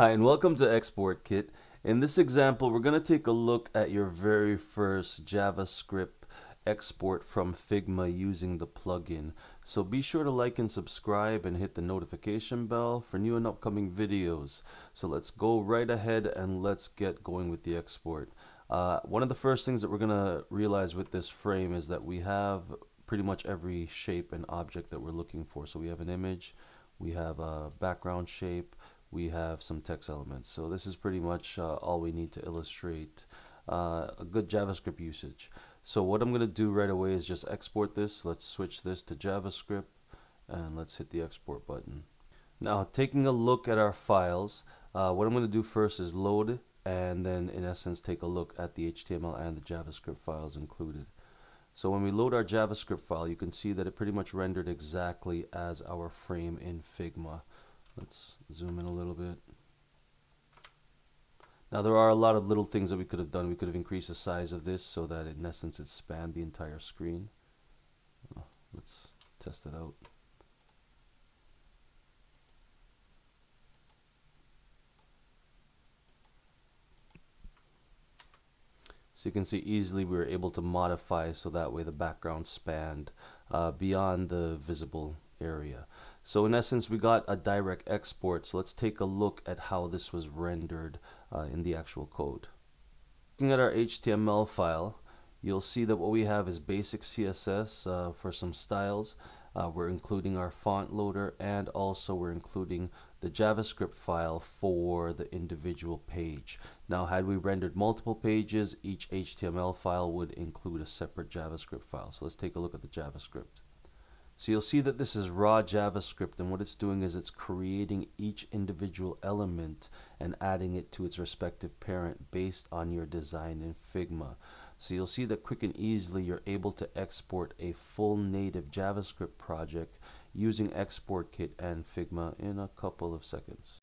Hi, and welcome to Export Kit. In this example, we're going to take a look at your very first JavaScript export from Figma using the plugin. So be sure to like and subscribe and hit the notification bell for new and upcoming videos. So let's go right ahead and let's get going with the export. Uh, one of the first things that we're going to realize with this frame is that we have pretty much every shape and object that we're looking for. So we have an image, we have a background shape, we have some text elements. So this is pretty much uh, all we need to illustrate uh, a good JavaScript usage. So what I'm going to do right away is just export this. Let's switch this to JavaScript and let's hit the export button. Now taking a look at our files, uh, what I'm going to do first is load and then in essence take a look at the HTML and the JavaScript files included. So when we load our JavaScript file, you can see that it pretty much rendered exactly as our frame in Figma. Let's zoom in a little bit. Now there are a lot of little things that we could have done. We could have increased the size of this so that in essence it spanned the entire screen. Uh, let's test it out. So you can see easily we were able to modify so that way the background spanned uh, beyond the visible area. So in essence, we got a direct export. So let's take a look at how this was rendered uh, in the actual code. Looking at our HTML file, you'll see that what we have is basic CSS uh, for some styles. Uh, we're including our font loader and also we're including the JavaScript file for the individual page. Now had we rendered multiple pages, each HTML file would include a separate JavaScript file. So let's take a look at the JavaScript. So you'll see that this is raw JavaScript and what it's doing is it's creating each individual element and adding it to its respective parent based on your design in Figma. So you'll see that quick and easily you're able to export a full native JavaScript project using Export Kit and Figma in a couple of seconds.